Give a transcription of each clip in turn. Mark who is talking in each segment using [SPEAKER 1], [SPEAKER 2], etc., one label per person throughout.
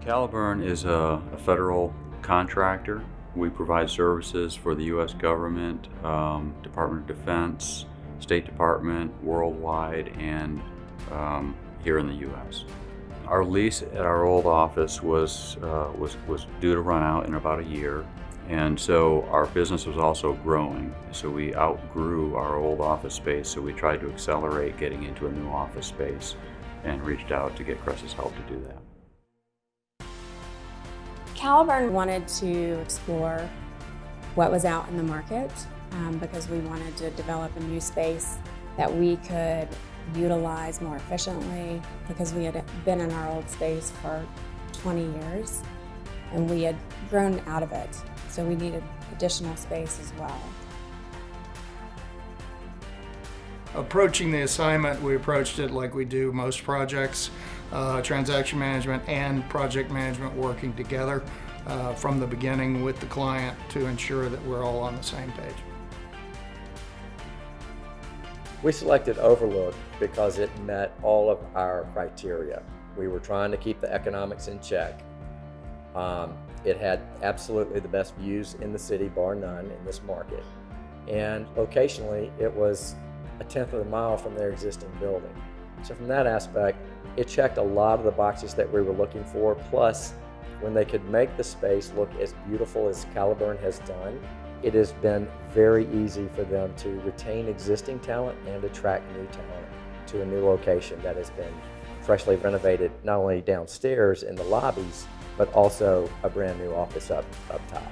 [SPEAKER 1] Caliburn is a, a federal contractor. We provide services for the U.S. government, um, Department of Defense, State Department, worldwide, and um, here in the U.S. Our lease at our old office was, uh, was, was due to run out in about a year, and so our business was also growing. So we outgrew our old office space, so we tried to accelerate getting into a new office space and reached out to get Cresa's help to do that.
[SPEAKER 2] Caliburn wanted to explore what was out in the market um, because we wanted to develop a new space that we could utilize more efficiently because we had been in our old space for 20 years and we had grown out of it. So we needed additional space as well.
[SPEAKER 3] Approaching the assignment, we approached it like we do most projects, uh, transaction management and project management working together uh, from the beginning with the client to ensure that we're all on the same page.
[SPEAKER 4] We selected Overlook because it met all of our criteria. We were trying to keep the economics in check. Um, it had absolutely the best views in the city, bar none, in this market. And locationally, it was a tenth of a mile from their existing building. So from that aspect, it checked a lot of the boxes that we were looking for. Plus, when they could make the space look as beautiful as Caliburn has done, it has been very easy for them to retain existing talent and attract new talent to a new location that has been freshly renovated, not only downstairs in the lobbies, but also a brand new office up, up top.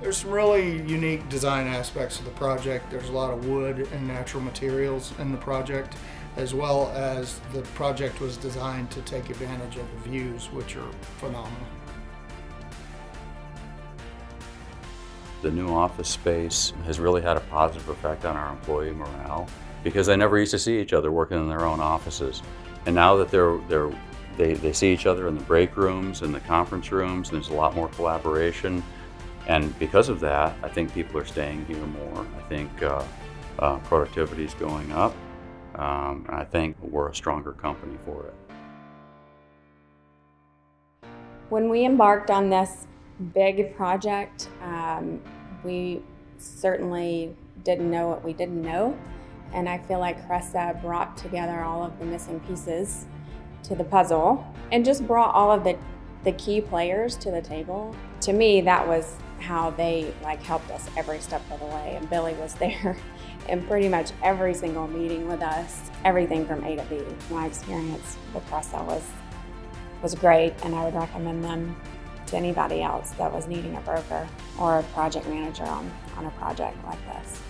[SPEAKER 3] There's some really unique design aspects of the project. There's a lot of wood and natural materials in the project, as well as the project was designed to take advantage of the views, which are phenomenal.
[SPEAKER 1] The new office space has really had a positive effect on our employee morale because they never used to see each other working in their own offices. And now that they're, they're, they, they see each other in the break rooms and the conference rooms, and there's a lot more collaboration. And because of that, I think people are staying here more. I think uh, uh, productivity is going up. Um, and I think we're a stronger company for it.
[SPEAKER 2] When we embarked on this big project, um, we certainly didn't know what we didn't know. And I feel like Cresa brought together all of the missing pieces to the puzzle and just brought all of the, the key players to the table. To me, that was how they like helped us every step of the way. And Billy was there in pretty much every single meeting with us, everything from A to B. My experience with Cresa was was great, and I would recommend them to anybody else that was needing a broker or a project manager on, on a project like this.